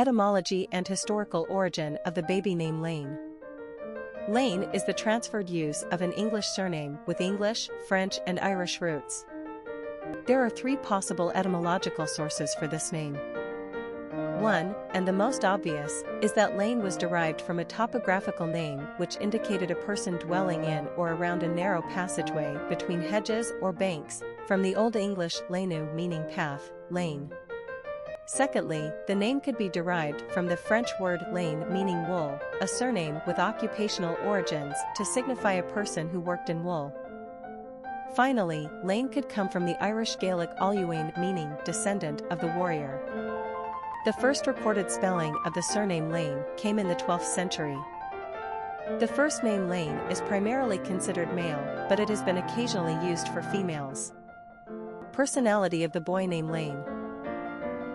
Etymology and historical origin of the baby name Lane. Lane is the transferred use of an English surname with English, French and Irish roots. There are three possible etymological sources for this name. One, and the most obvious, is that lane was derived from a topographical name which indicated a person dwelling in or around a narrow passageway between hedges or banks, from the Old English lanu meaning path, lane. Secondly, the name could be derived from the French word laine meaning wool, a surname with occupational origins to signify a person who worked in wool. Finally, Lane could come from the Irish Gaelic Auluain meaning descendant of the warrior. The first recorded spelling of the surname Lane came in the 12th century. The first name Lane is primarily considered male, but it has been occasionally used for females. Personality of the boy named Lane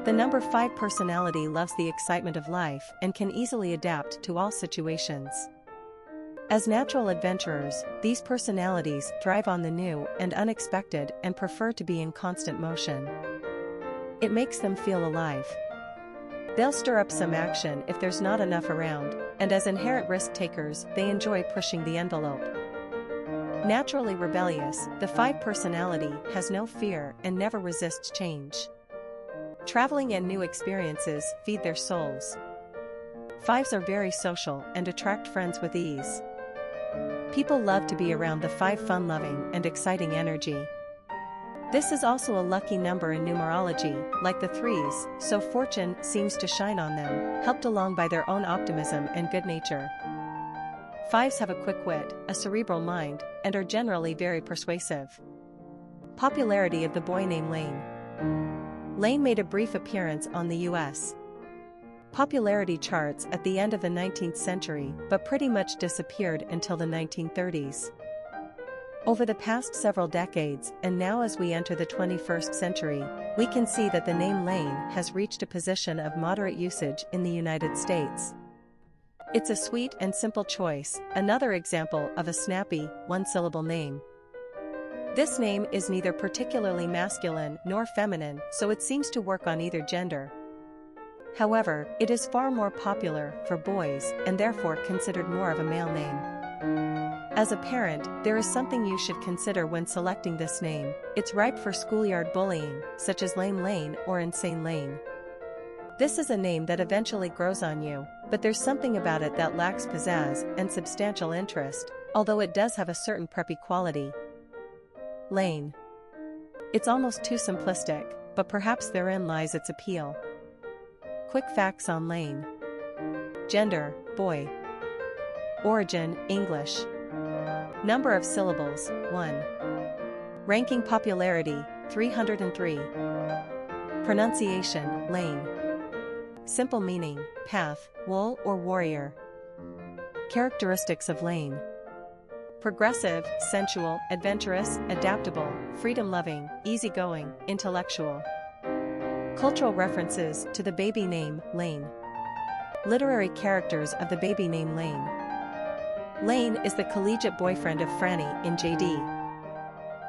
the number 5 personality loves the excitement of life and can easily adapt to all situations. As natural adventurers, these personalities thrive on the new and unexpected and prefer to be in constant motion. It makes them feel alive. They'll stir up some action if there's not enough around, and as inherent risk takers, they enjoy pushing the envelope. Naturally rebellious, the 5 personality has no fear and never resists change. Traveling and new experiences feed their souls. Fives are very social and attract friends with ease. People love to be around the five fun-loving and exciting energy. This is also a lucky number in numerology, like the threes, so fortune seems to shine on them, helped along by their own optimism and good nature. Fives have a quick wit, a cerebral mind, and are generally very persuasive. Popularity of the boy named Lane. Lane made a brief appearance on the U.S. popularity charts at the end of the 19th century but pretty much disappeared until the 1930s. Over the past several decades, and now as we enter the 21st century, we can see that the name Lane has reached a position of moderate usage in the United States. It's a sweet and simple choice, another example of a snappy, one-syllable name. This name is neither particularly masculine nor feminine, so it seems to work on either gender. However, it is far more popular for boys and therefore considered more of a male name. As a parent, there is something you should consider when selecting this name. It's ripe for schoolyard bullying, such as Lame Lane or Insane Lane. This is a name that eventually grows on you, but there's something about it that lacks pizzazz and substantial interest, although it does have a certain preppy quality, Lane. It's almost too simplistic, but perhaps therein lies its appeal. Quick facts on Lane. Gender, boy. Origin, English. Number of syllables, 1. Ranking popularity, 303. Pronunciation, Lane. Simple meaning, path, wool or warrior. Characteristics of Lane progressive, sensual, adventurous, adaptable, freedom-loving, easygoing, intellectual. Cultural references to the baby name, Lane. Literary characters of the baby name Lane. Lane is the collegiate boyfriend of Franny in J.D.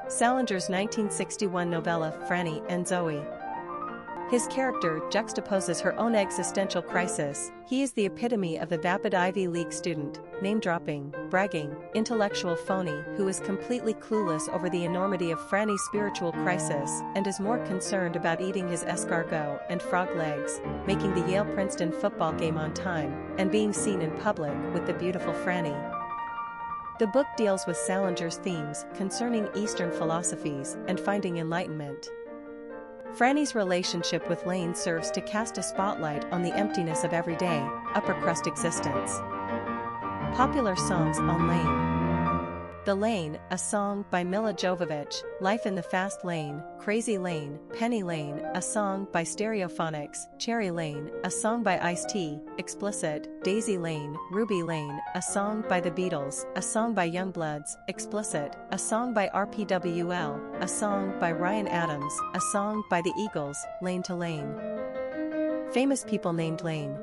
Salinger's 1961 novella Franny and Zooey. His character juxtaposes her own existential crisis. He is the epitome of the vapid Ivy League student, name-dropping, bragging, intellectual phony who is completely clueless over the enormity of Franny's spiritual crisis and is more concerned about eating his escargot and frog legs, making the Yale-Princeton football game on time, and being seen in public with the beautiful Franny. The book deals with Salinger's themes concerning Eastern philosophies and finding enlightenment. Franny's relationship with Lane serves to cast a spotlight on the emptiness of everyday, upper crust existence. Popular songs on Lane the Lane, a song by Milla Jovovich, Life in the Fast Lane, Crazy Lane, Penny Lane, a song by Stereophonics, Cherry Lane, a song by Ice-T, Explicit, Daisy Lane, Ruby Lane, a song by The Beatles, a song by Youngbloods, Explicit, a song by RPWL, a song by Ryan Adams, a song by The Eagles, Lane to Lane. Famous people named Lane.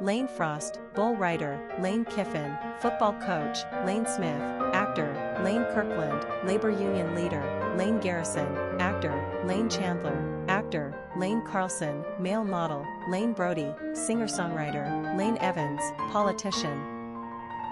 Lane Frost, bull rider, Lane Kiffin, football coach, Lane Smith, actor, Lane Kirkland, labor union leader, Lane Garrison, actor, Lane Chandler, actor, Lane Carlson, male model, Lane Brody, singer-songwriter, Lane Evans, politician,